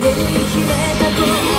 上に秘めた声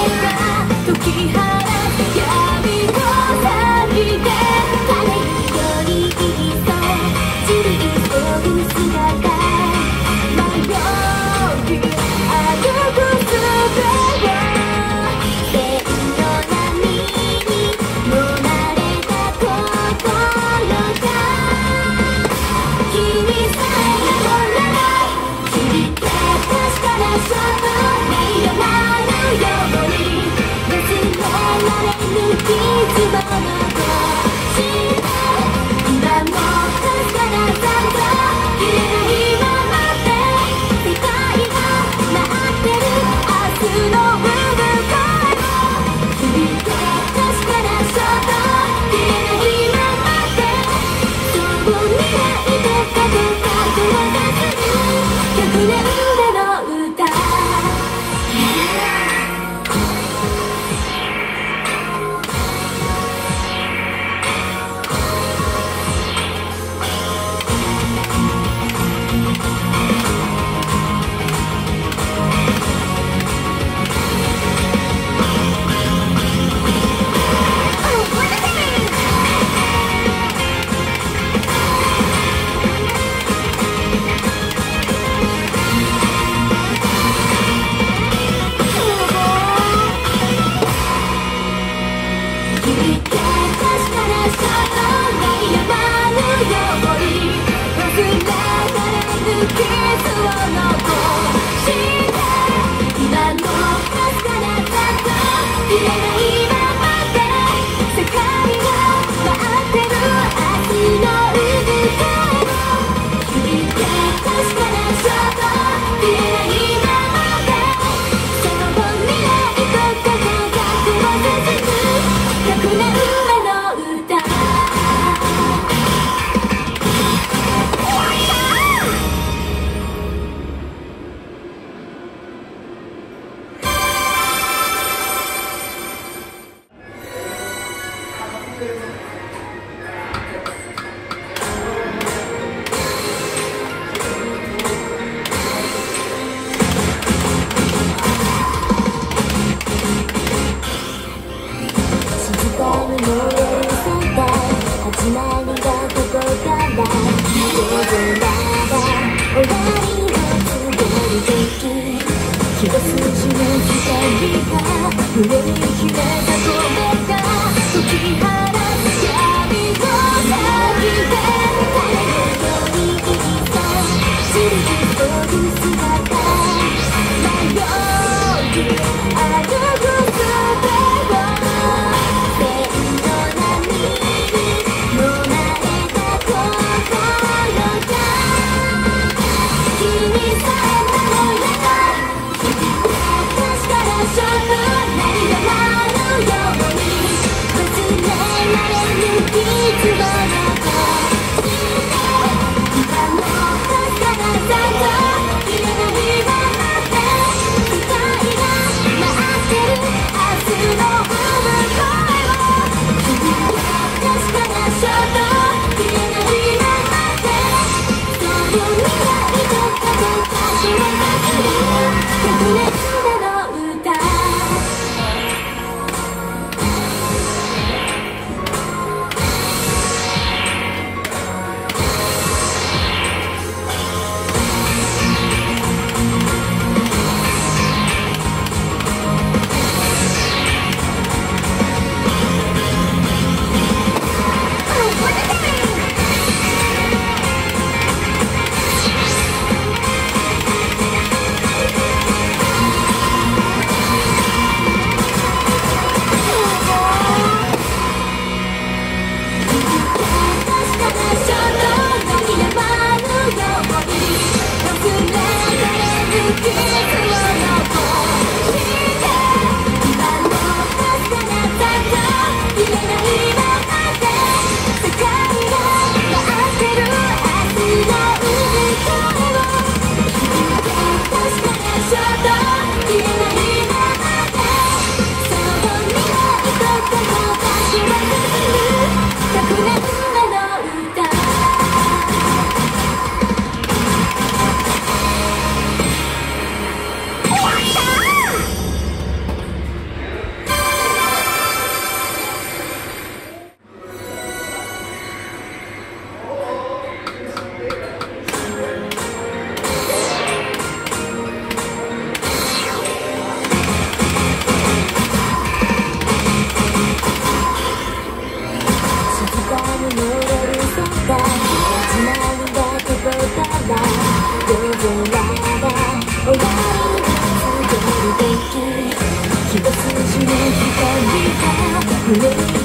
很